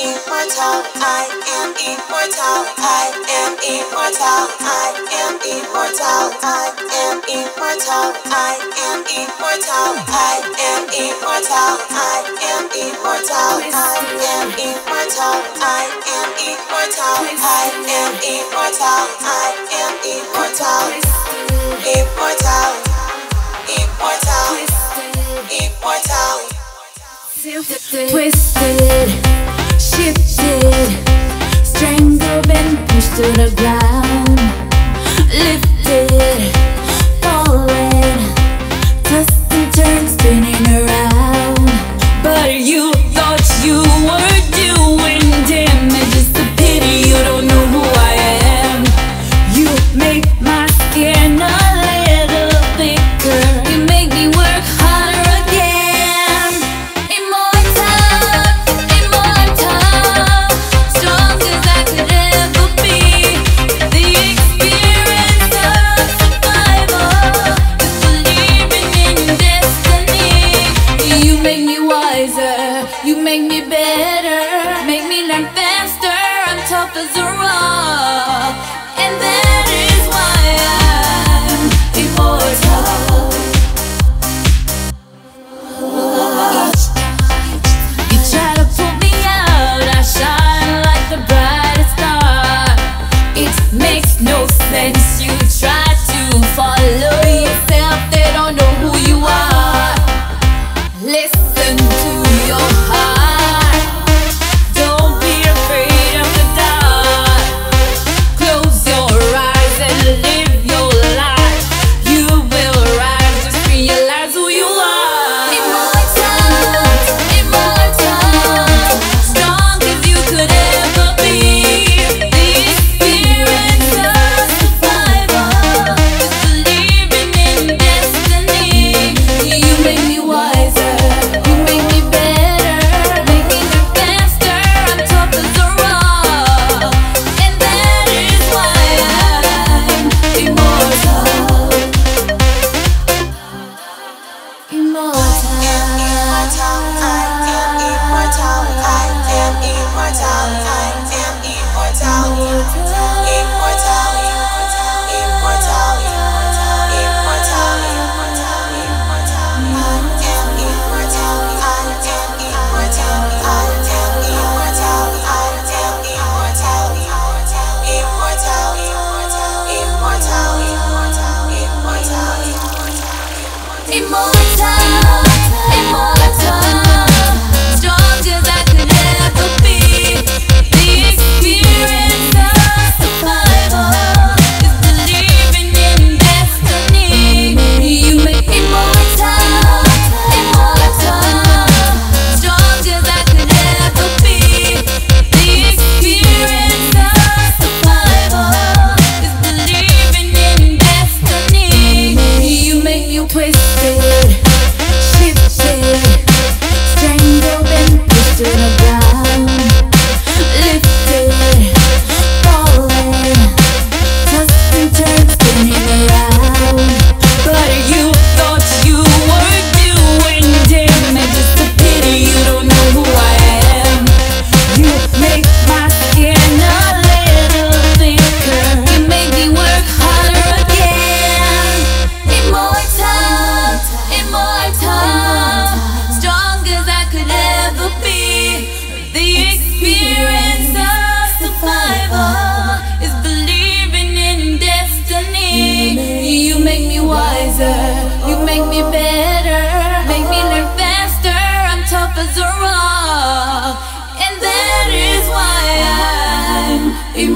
immortal. I am immortal. I am immortal. I am immortal. I am immortal. I am immortal. I am immortal. I am immortal. I am immortal. I am immortal. I am immortal. I am immortal. Immortal. Immortal. Immortal. Twisted shifted. Strings and pushed to the ground. as a rock And that is why I'm immortal You try to pull me out, I shine like the brightest star. It makes no sense.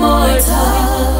immortal.